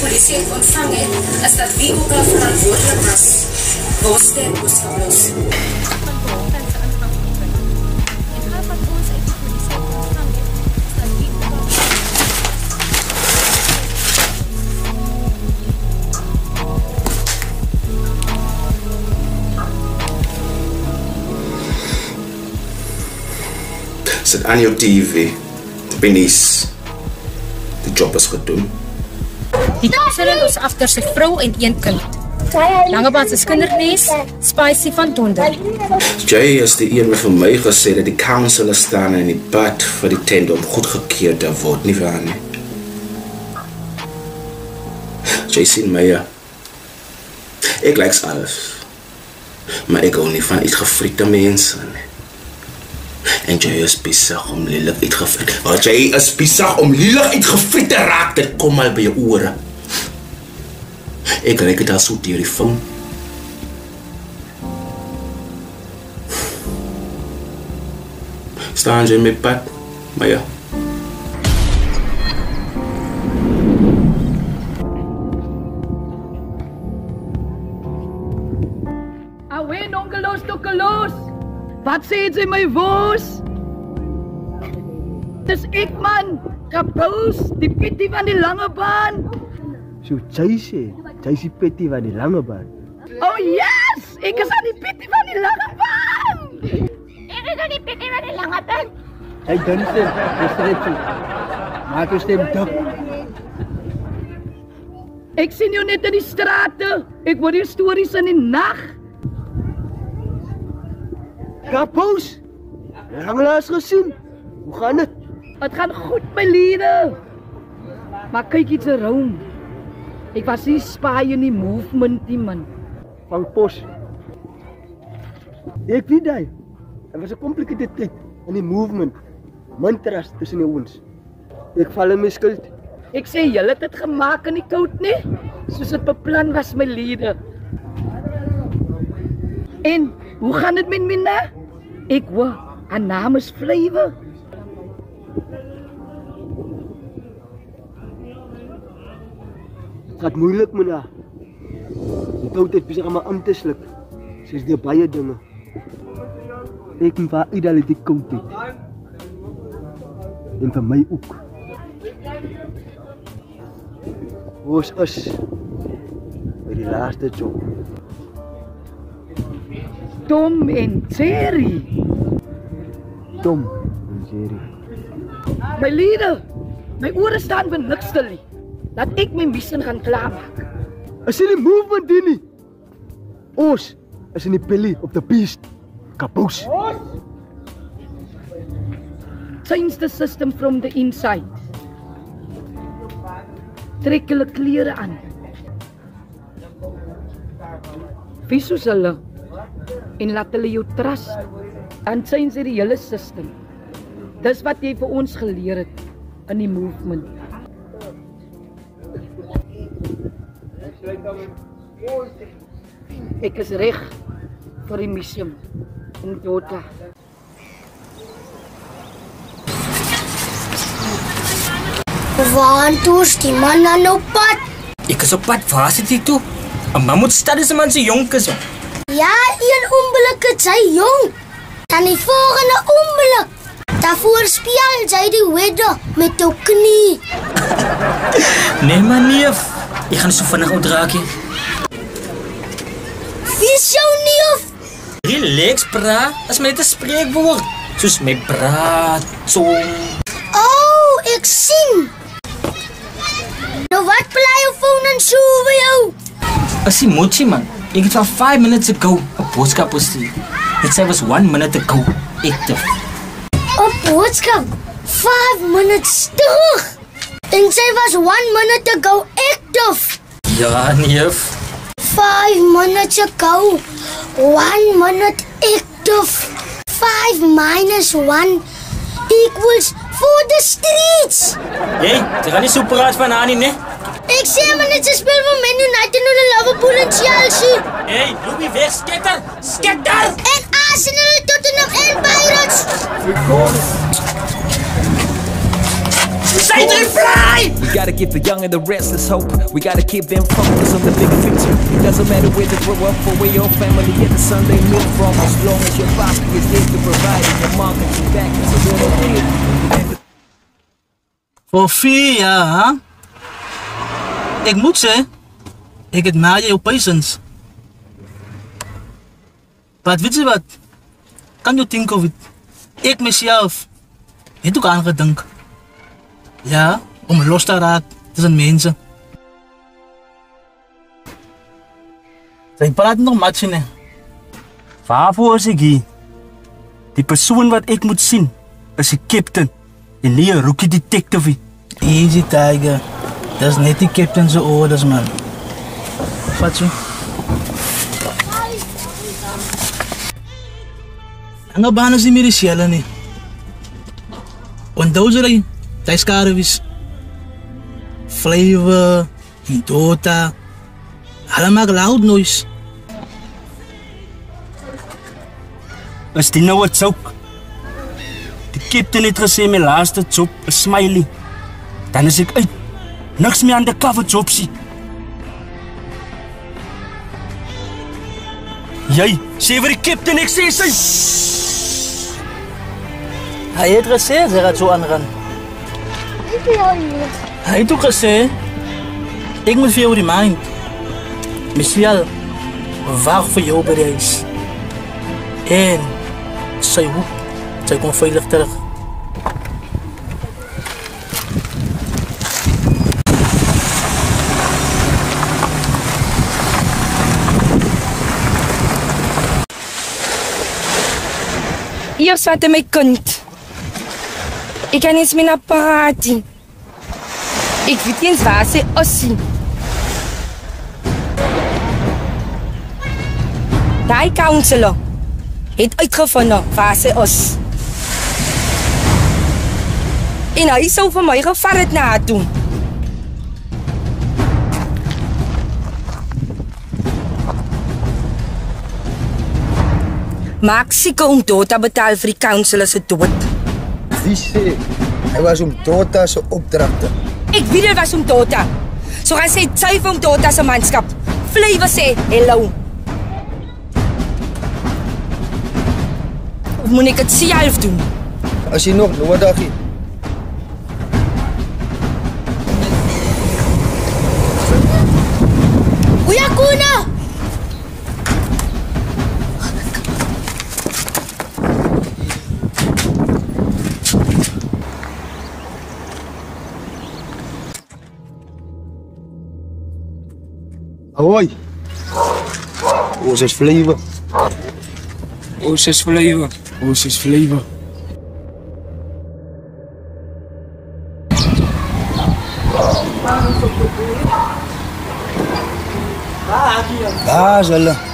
wat ons uit die polisie het ontvang het, is dat wie ook al verantwoordelik was, Woster moes verlos. Sit aan jou TV. Bennies. Die job is gedoen. Die president ons agter sy vrou en een kind. Langebaan se kindernes, Spicy van Tonder. Jay is die een wat vir my gesê dat die council staan in die pad vir die tent om goedgekeur te word, nie waar nie. Jay sien my ja. Ek likes alles. Maar ek hou nie van iets gefriete mense nie. En jy is besig om lelik uitgefrit. Want jy is besig om lelik uitgefrit te raak. Dit kom al by jou ore. Ek kyk dit as so deur die ving. Staan jy met pad? Maar ja. Awe nongelos tokelos. Wat sê jy my wos? Dis ek man, Kapous, die pitty van die lange baan. So jy sê, jy die petty van die lange baan. Oh yes, ek is aan die pitty van die lange baan. Ek is aan die pitty van die lange baan. Hy dink dit, dis reg. Maak jou stem dik. Ek sien jou net in die strate. Ek hoor jou stories in die nag. Kapous. Langlaas gesien. Hoe gaan dit? Dit gaan goed my liede. Maar kyk iets rond. Ek was nie spy in die movement nie man. Van pos. Ek weet daai. Dit was 'n complicated tyd in die movement. Min trust tussen die ouens. Ek val in my skuld. Ek sê julle het dit gemaak in die koud nie, soos dit beplan was my liede. En hoe gaan dit met Mina? Ek hoor haar naam is Flavor. Dit gaat moeilik met haar. Die koud is besig om haar aan te sluk. Sy is deur baie dinge. Ek moet vir Ida die koud het. En vir my ook. Ons is by die laaste job. Tom en Jerry. Tom en Jerry. My liede, my ore staan vir niks te lê. Laat ek my missie gaan klaarmaak. As jy die movement doen nie. Ons is in die belly of the beast. Kapous. Change the system from the inside. Trek hulle klere aan. Visus hulle en laat hulle jou trust. En change die hele system. Dis wat jy vir ons geleer het in die movement. Ek is reg vir die missie om Jota. Waar toe is die man dan op pad? Ek is op pad varsity toe. 'n Man moet stad is 'n man se jonk is. jong. Ja, een ongeluk het sy jong. Dan die volgende ongeluk. Daarvoor speel jy die wedder met jou knie. Nee man neef. Ek gaan so vinnig uitdraak hier. Wie is jou neef? Relax bra, as my net 'n spreekwoord. Soos my bra, tong. Oh, ek sien. Nou wat bly jou foon en so vir jou? As jy moetjie man. Ek het al 5 minutes ago 'n boodskap gestuur. Dit sê was 1 minute ago. Active. 'n Boodskap 5 minutes terug. En sy was 1 minute ago active. Ja, neef. 5 minutes ago. 1 minute active. 5 minus 1 equals for the streets. Hey, jy gaan nie so praat van haar nie, né? Ek sê maar net 'n spel van Man United en hulle Liverpool en Chelsea. Hey, Ruby weg, sketter. Sketter. En Arsenal en Tottenham en Pirates. We gotta give the young and the restless hope. We gotta keep them focused on the bigger picture. It doesn't matter where they grow up or where your family get the Sunday meal from. As long as your basket is there to provide and your mom comes back, it's a little weird. Sofia, ha? Ek moet sê, ek het na jou patience. Maar weet je wat? Kan je think of it? Ik mezelf het ook aangedink. Ja, om los te raken tussen mensen. Zij praat nog matje, ne? Waarvoor is ek hier? Die persoon wat ek moet sien is die captain en nie 'n rookie detective nie. Easy, Tiger. Dat is net die captain zijn orders, man. Wat zo? Ang abana si Miriciela ni. Onthou ze rin, tayo skarabis. Flavor, Dota, alam mag loud noise. Is dit nou wat souk? Die captain het gesê my laaste job is smiley. Dan is ek uit. Niks meer aan die cover jobsie. Jy, sê vir die captain ek sê sy. Hij heeft gezegd, ze gaat zo aangaan. Hij heeft ook gezegd, ik moet voor jou remind. Michel, wacht voor jou bij de huis. En, zij hoep, zij komt veilig terug. Eers wat my kind. Ek kan eens met 'n party. Ek weet nie waar sy is nie. Daai counselor het uitgevind waar sy is. En hy sou vir my gevat het na haar Maak seker om Dota betaal vir die counselor se dood. Wie sê? Hy was om Dota se opdragte. Ek weet dit was om Dota. So gaan sê sy vir om Dota se manskap. Flavor sê hello. Of moet ek dit self doen? As jy nog nodig het. Ahoy. Ons is flavor. Ons is flavor. Ons is flavor. Daar's hulle.